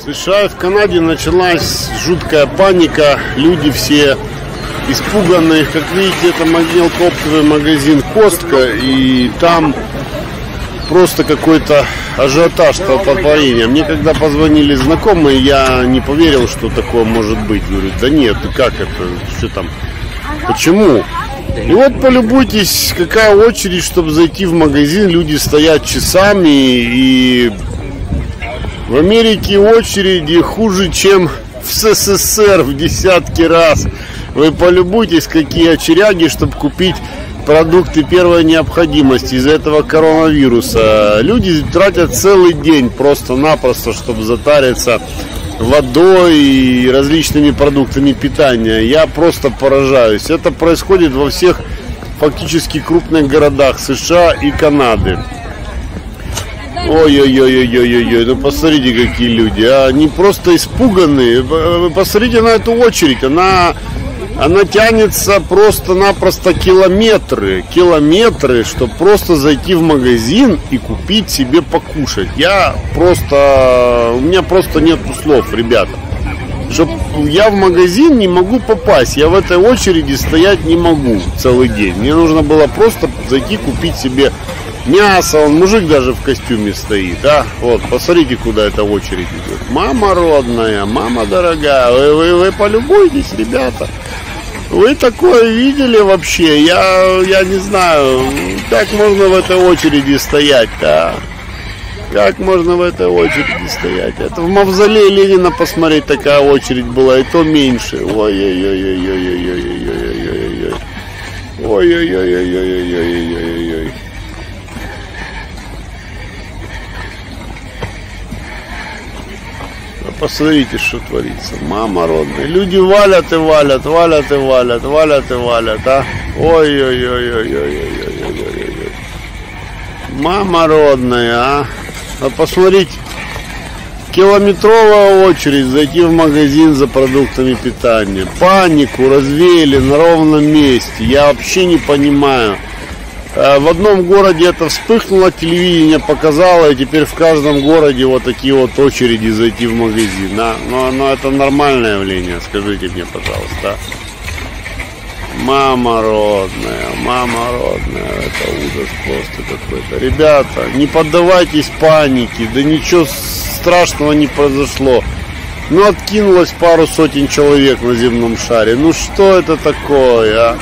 В США и в Канаде началась жуткая паника. Люди все испуганные. Как видите, это мелкооптовый магазин Костка. И там просто какой-то ажиотаж столпотворения. Мне когда позвонили знакомые, я не поверил, что такое может быть. Говорю, да нет, как это, что там, почему? И вот полюбуйтесь, какая очередь, чтобы зайти в магазин. Люди стоят часами и в Америке очереди хуже, чем в СССР в десятки раз. Вы полюбуйтесь, какие очереди, чтобы купить продукты первой необходимости из-за этого коронавируса. Люди тратят целый день просто-напросто, чтобы затариться водой и различными продуктами питания. Я просто поражаюсь. Это происходит во всех фактически крупных городах США и Канады. Ой-ой-ой-ой-ой-ой, ну посмотрите, какие люди, а, они просто испуганные. Посмотрите на эту очередь, она, она тянется просто-напросто километры, километры, чтобы просто зайти в магазин и купить себе покушать. Я просто, у меня просто нет слов, ребята. Чтоб я в магазин не могу попасть, я в этой очереди стоять не могу целый день. Мне нужно было просто зайти купить себе мясо, он мужик даже в костюме стоит, а? Вот, посмотрите, куда эта очередь идет. Мама родная, мама дорогая, вы, вы, вы полюбуйтесь, ребята. Вы такое видели вообще? Я, я не знаю, как можно в этой очереди стоять, а? Как можно в этой очереди стоять? Это в мавзолее Ленина посмотреть такая очередь была, и то меньше. Ой-ой-ой-ой-ой-ой-ой-ой-ой-ой. Ой-ой-ой-ой-ой-ой-ой-ой-ой. посмотрите, что творится. Мама родная. Люди валят и валят, валят и валят, валят и валят, а. Ой-ой-ой-ой-ой-ой-ой-ой-ой-ой. Мама родная, а. А посмотрите, километровая очередь зайти в магазин за продуктами питания. Панику развеяли на ровном месте. Я вообще не понимаю. Э, в одном городе это вспыхнуло, телевидение показало, и теперь в каждом городе вот такие вот очереди зайти в магазин. Да? Но, но это нормальное явление, скажите мне, пожалуйста. Мама родная, мама родная, это ужас просто какой-то. Ребята, не поддавайтесь панике, да ничего страшного не произошло. Ну, откинулось пару сотен человек на земном шаре. Ну, что это такое, а?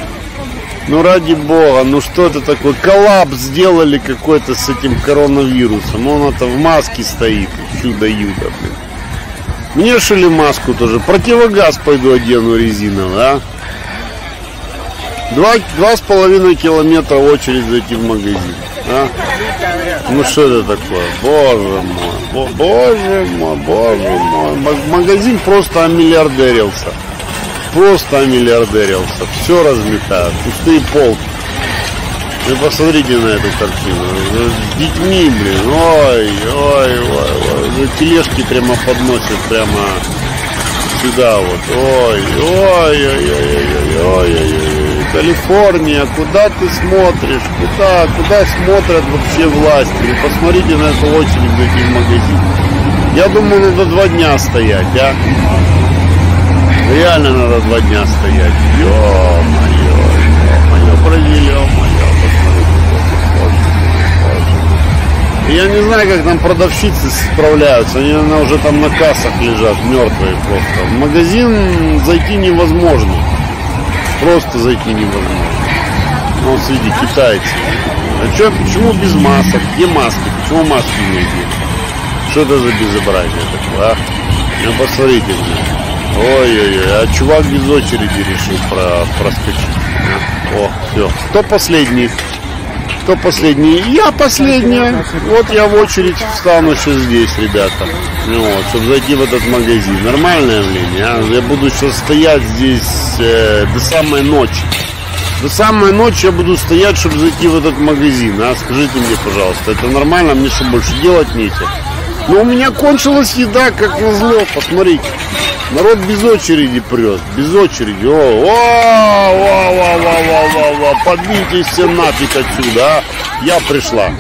Ну ради бога, ну что это такое? Коллапс сделали какой-то с этим коронавирусом. Он это в маске стоит. Чудо-юдо, блин. Мне шили маску тоже. Противогаз пойду одену резиновый, а? Два, два с половиной километра очередь зайти в магазин. А? Ну что это такое? Боже мой, боже мой, боже мой. Магазин просто омиллиардерился просто миллиардерился. Все разметают, пустые полки. Вы посмотрите на эту картину. С детьми, блин. Ой, ой, ой, ой. Тележки прямо подносят прямо сюда вот. Ой, ой, ой, ой, ой, ой, ой. Калифорния, куда ты смотришь? Куда, куда смотрят вообще власти? Вы посмотрите на эту очередь в магазин. Я думаю, надо два дня стоять, а? Реально надо два дня стоять. Ё-моё, ё-моё, провели, ё-моё, Я не знаю, как там продавщицы справляются. Они, наверное, уже там на кассах лежат, мертвые просто. В магазин зайти невозможно. Просто зайти невозможно. Ну, среди китайцы. А что, почему без масок? Где маски? Почему маски не одели? Что это за безобразие такое, а? Ну, посмотрите, блин. Ой-ой-ой, а чувак без очереди решил про проскочить. О, все. Кто последний? Кто последний? Я последняя. Вот я в очередь встану сейчас здесь, ребята. Ну вот, чтобы зайти в этот магазин. Нормальное явление, а? Я буду сейчас стоять здесь э, до самой ночи. До самой ночи я буду стоять, чтобы зайти в этот магазин. А скажите мне, пожалуйста, это нормально? Мне что, больше делать нечего? Но у меня кончилась еда, как назло, посмотрите. Народ без очереди прет, без очереди. О, о, о, о, о, о, о, о, подвиньтесь все нафиг отсюда, а? Я пришла.